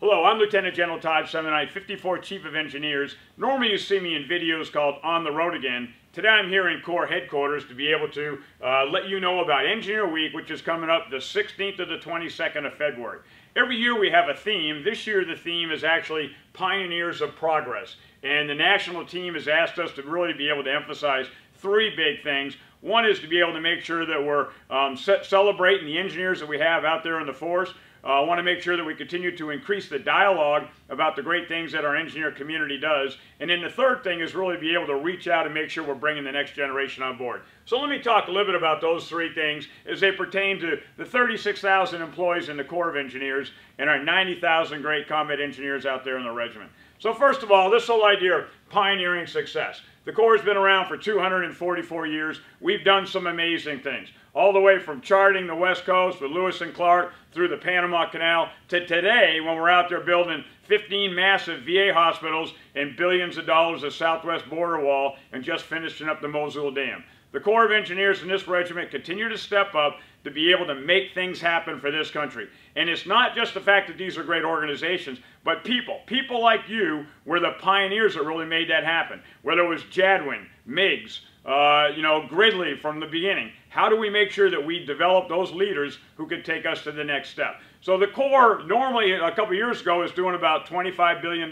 Hello, I'm Lieutenant General Todd Semonite, 54 Chief of Engineers. Normally you see me in videos called On the Road Again. Today I'm here in Corps Headquarters to be able to uh, let you know about Engineer Week, which is coming up the 16th to the 22nd of February. Every year we have a theme. This year the theme is actually Pioneers of Progress. And the national team has asked us to really be able to emphasize three big things. One is to be able to make sure that we're um, celebrating the engineers that we have out there in the force. Uh, I want to make sure that we continue to increase the dialogue about the great things that our engineer community does. And then the third thing is really be able to reach out and make sure we're bringing the next generation on board. So let me talk a little bit about those three things as they pertain to the 36,000 employees in the Corps of Engineers and our 90,000 great combat engineers out there in the regiment. So first of all, this whole idea of pioneering success. The Corps has been around for 244 years. We've done some amazing things. All the way from charting the West Coast with Lewis and Clark through the Panama Canal to today when we're out there building 15 massive VA hospitals and billions of dollars of southwest border wall and just finishing up the Mosul Dam. The Corps of Engineers in this regiment continue to step up to be able to make things happen for this country. And it's not just the fact that these are great organizations, but people. People like you were the pioneers that really made that happen. Whether it was Jadwin, Meigs, uh, you know, Gridley from the beginning. How do we make sure that we develop those leaders who could take us to the next step? So the Corps, normally a couple years ago, was doing about $25 billion.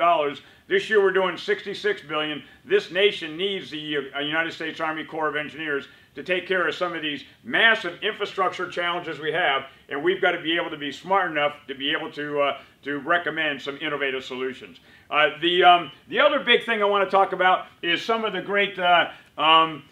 This year we're doing 66 billion. This nation needs the uh, United States Army Corps of Engineers to take care of some of these massive infrastructure challenges we have, and we've got to be able to be smart enough to be able to, uh, to recommend some innovative solutions. Uh, the, um, the other big thing I want to talk about is some of the great uh, um,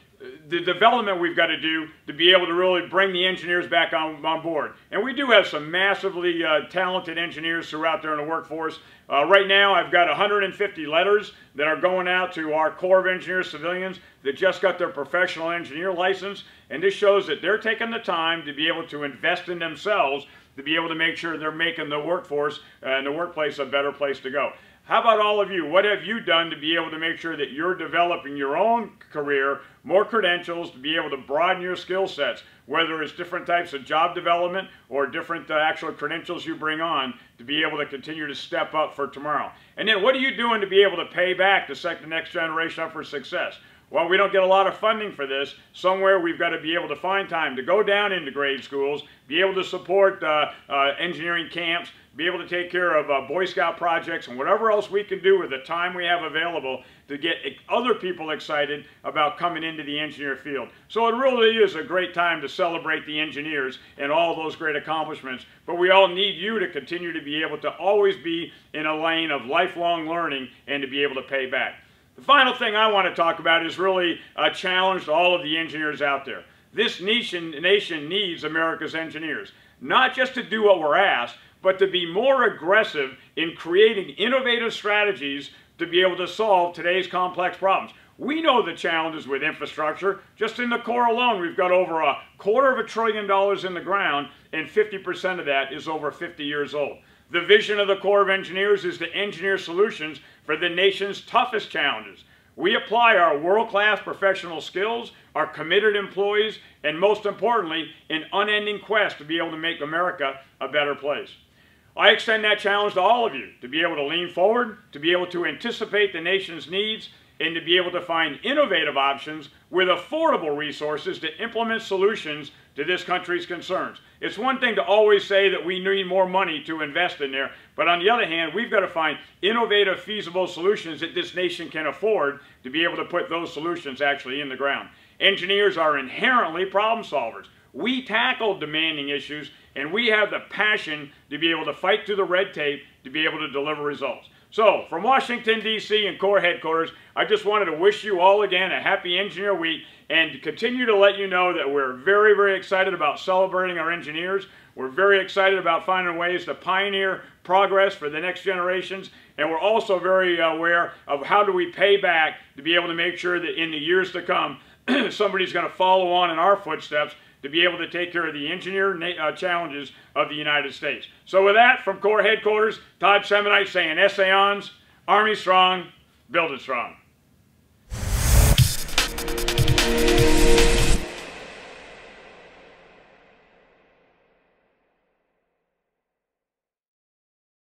the development we've got to do to be able to really bring the engineers back on, on board. And we do have some massively uh, talented engineers throughout there in the workforce. Uh, right now, I've got 150 letters that are going out to our Corps of Engineers civilians that just got their professional engineer license. And this shows that they're taking the time to be able to invest in themselves to be able to make sure they're making the workforce uh, and the workplace a better place to go. How about all of you? What have you done to be able to make sure that you're developing your own career, more credentials, to be able to broaden your skill sets, whether it's different types of job development or different uh, actual credentials you bring on to be able to continue to step up for tomorrow? And then what are you doing to be able to pay back to set the next generation up for success? Well, we don't get a lot of funding for this. Somewhere we've got to be able to find time to go down into grade schools, be able to support uh, uh, engineering camps, be able to take care of uh, Boy Scout projects and whatever else we can do with the time we have available to get other people excited about coming into the engineer field. So it really is a great time to celebrate the engineers and all those great accomplishments, but we all need you to continue to be able to always be in a lane of lifelong learning and to be able to pay back. The final thing I want to talk about is really a challenge to all of the engineers out there. This nation, nation needs America's engineers, not just to do what we're asked, but to be more aggressive in creating innovative strategies to be able to solve today's complex problems. We know the challenges with infrastructure. Just in the Corps alone, we've got over a quarter of a trillion dollars in the ground, and 50% of that is over 50 years old. The vision of the Corps of Engineers is to engineer solutions for the nation's toughest challenges. We apply our world-class professional skills, our committed employees, and most importantly, an unending quest to be able to make America a better place. I extend that challenge to all of you to be able to lean forward, to be able to anticipate the nation's needs, and to be able to find innovative options with affordable resources to implement solutions to this country's concerns. It's one thing to always say that we need more money to invest in there, but on the other hand, we've got to find innovative, feasible solutions that this nation can afford to be able to put those solutions actually in the ground. Engineers are inherently problem solvers. We tackle demanding issues, and we have the passion to be able to fight through the red tape to be able to deliver results. So, from Washington, D.C. and Corps headquarters, I just wanted to wish you all again a happy Engineer Week and continue to let you know that we're very, very excited about celebrating our engineers. We're very excited about finding ways to pioneer progress for the next generations. And we're also very aware of how do we pay back to be able to make sure that in the years to come, somebody's going to follow on in our footsteps to be able to take care of the engineer uh, challenges of the United States. So with that, from Corps Headquarters, Todd Semonite saying, Essayons, Army strong, build it strong.